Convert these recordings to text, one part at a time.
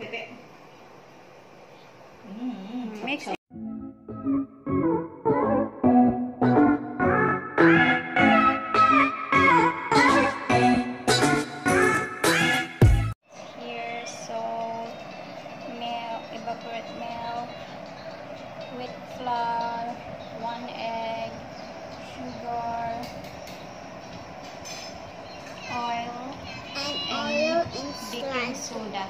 Pwede. Mm, it. Here, salt, milk, evaporate milk, wheat flour, one egg, sugar, oil, And and baking soda.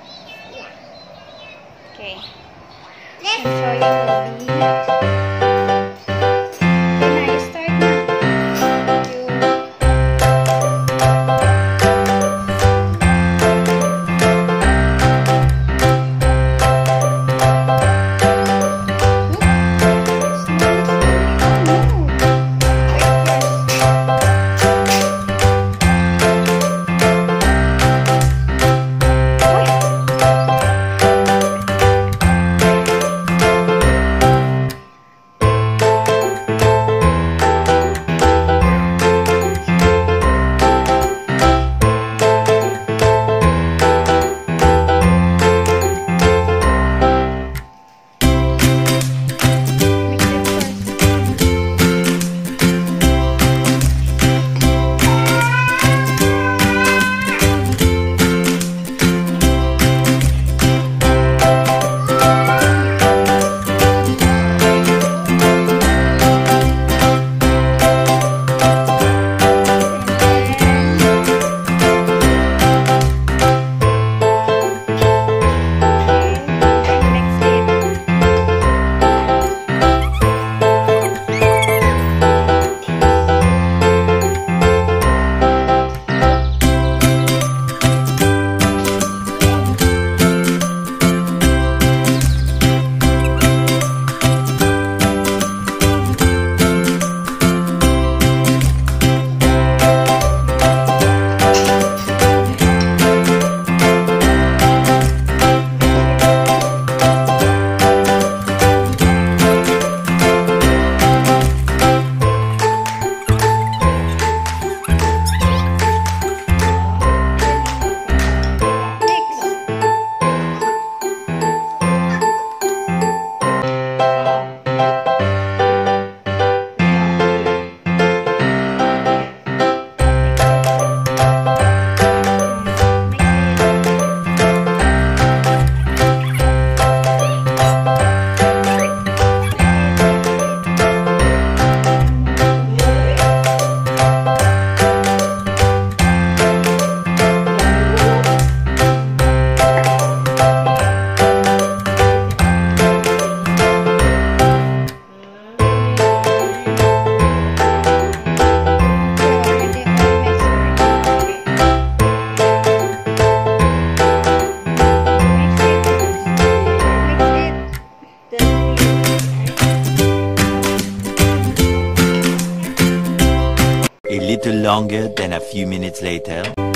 Okay. Let's show you the beat. Little longer than a few minutes later.